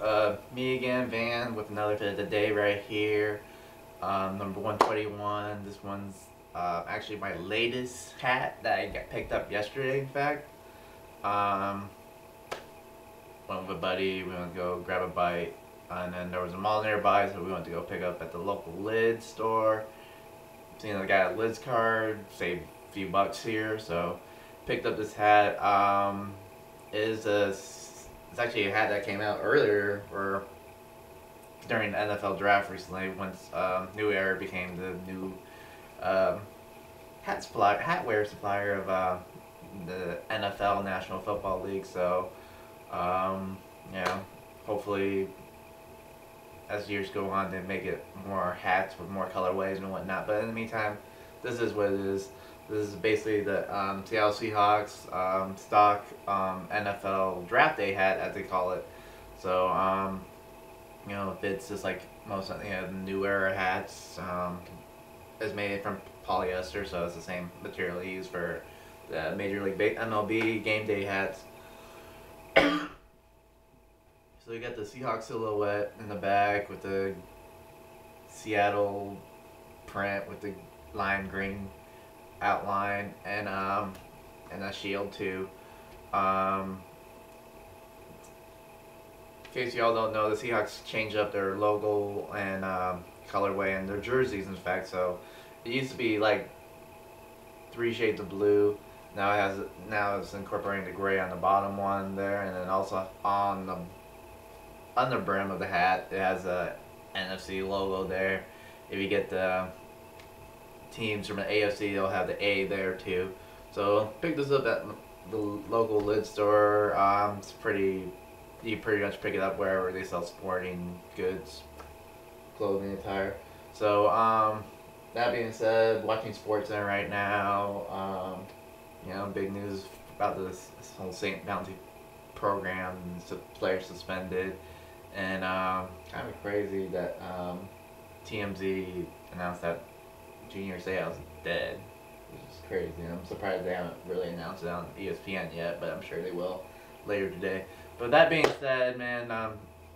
Uh, me again, Van, with another fit of the day right here. Um, number 121. This one's uh, actually my latest hat that I got picked up yesterday, in fact. Um, went with a buddy, we went to go grab a bite, and then there was a mall nearby, so we went to go pick up at the local lid store. Seeing the guy at Lids card, saved a few bucks here, so picked up this hat. Um, is a it's actually a hat that came out earlier or during the NFL draft recently once um, New Era became the new um, hat supplier, hat wear supplier of uh, the NFL National Football League. So um, yeah, hopefully as years go on they make it more hats with more colorways and whatnot. But in the meantime, this is what it is. This is basically the um, Seattle Seahawks um, stock um, NFL draft day hat, as they call it. So, um, you know, it's just like most you know, new era hats. Um, is made from polyester, so it's the same material used for the Major League MLB game day hats. so you got the Seahawks silhouette in the back with the Seattle print with the lime green outline and um, and a shield too. Um, in case y'all don't know, the Seahawks changed up their logo and um, colorway and their jerseys, in fact. So it used to be like three shades of blue. Now it has now it's incorporating the gray on the bottom one there, and then also on the on the brim of the hat it has a NFC logo there. If you get the teams from the AFC, they'll have the A there too. So pick this up at the local lid store. Um, it's pretty, you pretty much pick it up wherever they sell sporting goods, clothing, attire. So um, that being said, watching SportsCenter right now. Um, you know, big news about this, this whole Saints Bounty program, players suspended, and um, kind of crazy that um, TMZ announced that Junior Seau's dead, which is crazy. I'm surprised they haven't really announced it on ESPN yet, but I'm sure they will later today. But that being said, man, um,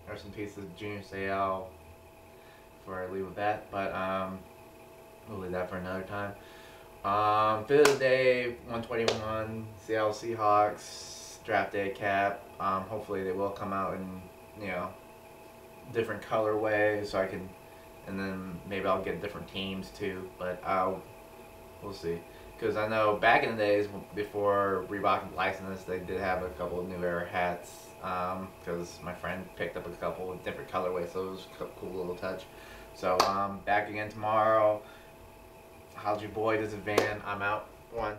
rest in peace to Junior Seau before I leave with that. But um, we'll leave that for another time. Um, of the day, 121, Seattle Seahawks, draft day cap. Um, hopefully they will come out in, you know, different colorways so I can and then maybe I'll get different teams too. But I'll we'll see. Because I know back in the days before Reebok licensed, they did have a couple of new era hats. Because um, my friend picked up a couple different colorways, so it was a cool little touch. So um, back again tomorrow. How's your boy? This is Van. I'm out. One.